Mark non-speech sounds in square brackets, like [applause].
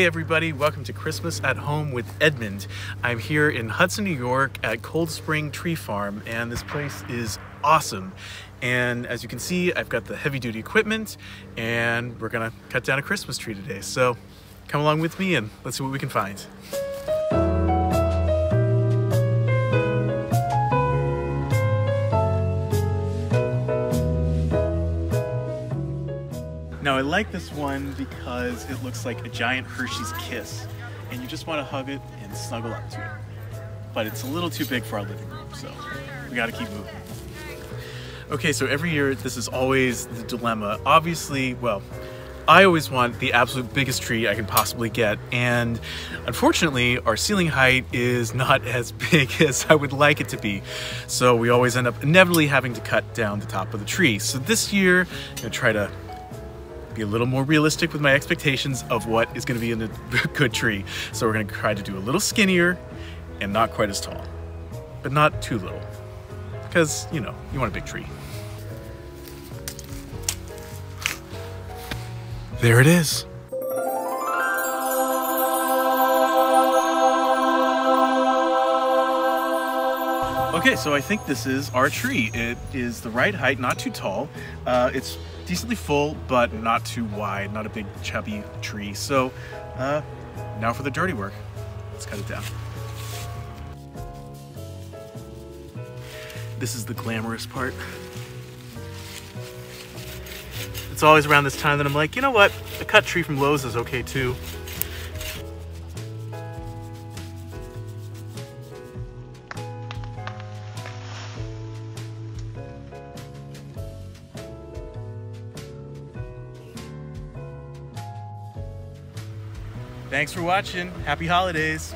Hey everybody, welcome to Christmas at Home with Edmund. I'm here in Hudson, New York at Cold Spring Tree Farm and this place is awesome. And as you can see, I've got the heavy duty equipment and we're gonna cut down a Christmas tree today. So come along with me and let's see what we can find. Now I like this one because it looks like a giant Hershey's Kiss and you just want to hug it and snuggle up to it. But it's a little too big for our living room, so we gotta keep moving. Okay, so every year this is always the dilemma. Obviously, well, I always want the absolute biggest tree I can possibly get, and unfortunately, our ceiling height is not [laughs] as big as I would like it to be. So we always end up inevitably having to cut down the top of the tree. So this year, I'm gonna try to be a little more realistic with my expectations of what is going to be in a [laughs] good tree. So we're going to try to do a little skinnier and not quite as tall, but not too little. Because, you know, you want a big tree. There it is. Okay, so I think this is our tree. It is the right height, not too tall. Uh, it's decently full, but not too wide, not a big chubby tree. So uh, now for the dirty work. Let's cut it down. This is the glamorous part. It's always around this time that I'm like, you know what? A cut tree from Lowe's is okay too. Thanks for watching. Happy holidays.